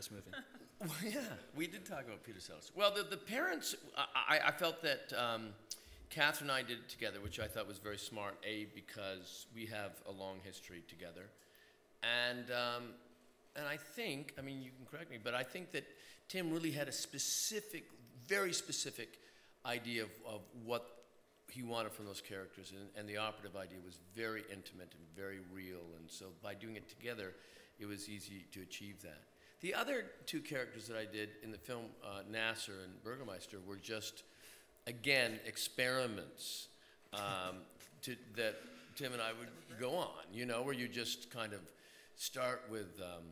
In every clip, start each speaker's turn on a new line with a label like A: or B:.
A: this movie.
B: Well, yeah, we did talk about Peter Sellers. Well, the, the parents, I, I- I felt that um, Catherine and I did it together, which I thought was very smart, A, because we have a long history together. And, um, and I think, I mean, you can correct me, but I think that Tim really had a specific, very specific idea of, of what he wanted from those characters, and, and the operative idea was very intimate and very real, and so by doing it together, it was easy to achieve that. The other two characters that I did in the film, uh, Nassor and Burgemeister, were just, again, experiments um, to, that Tim and I would go on, you know, where you just kind of start with, um,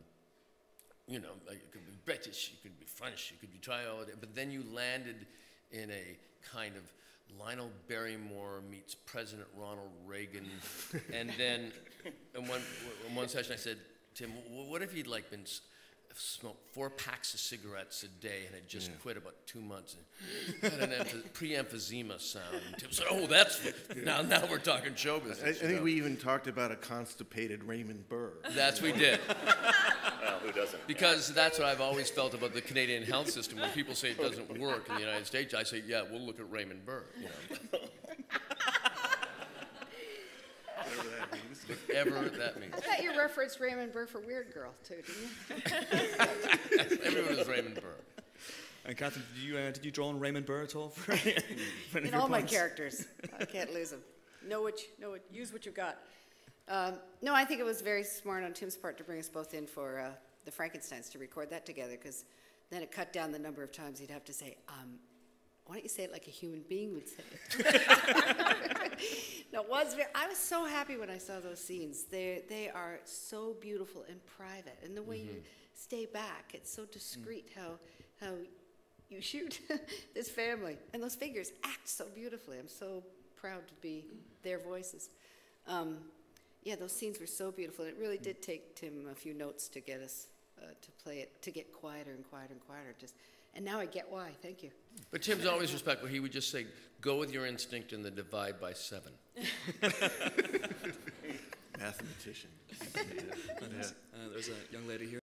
B: you know, like it could be British, you could be French, you could be try all it, but then you landed in a kind of Lionel Barrymore meets President Ronald Reagan, and then in one in one session I said, Tim, what if he'd like been smoked four packs of cigarettes a day and had just quit about two months and had an emph- pre-emphysema sound? Tim said, Oh, that's now now we're talking show business.
C: I, I think
B: know?
C: we even talked about a constipated Raymond Burr.
B: That's we did.
D: Well, who doesn't?
B: Because that's what I've always felt about the Canadian health system. When people say it doesn't work in the United States, I say, yeah, we'll look at Raymond Burr. You know,
C: Whatever that means.
B: whatever that means.
E: I thought you referenced Raymond Burr for Weird Girl too, didn't you?
B: Everyone is Raymond Burr.
A: And Catherine, did you uh, did you draw on Raymond Burr at all for, any- for any of
E: In
A: your
E: all my characters, I can't lose them. Know what, you- know what, use what you've got. Um, no, I think it was very smart on Tim's part to bring us both in for uh, the Frankenstein's to record that together, because then it cut down the number of times he'd have to say, um, "Why don't you say it like a human being would say it?" was. Very, I was so happy when I saw those scenes. They they are so beautiful and private, and the way you mm-hmm. stay back, it's so discreet. Mm. How how you shoot this family and those figures act so beautifully. I'm so proud to be their voices. Um, yeah, those scenes were so beautiful. It really mm. did take Tim a few notes to get us uh, to play it, to get quieter and quieter and quieter. Just, and now I get why. Thank you.
B: But Tim's always respectful. He would just say, go with your instinct and then divide by seven.
C: Mathematician.
A: Uh, there's a young lady here.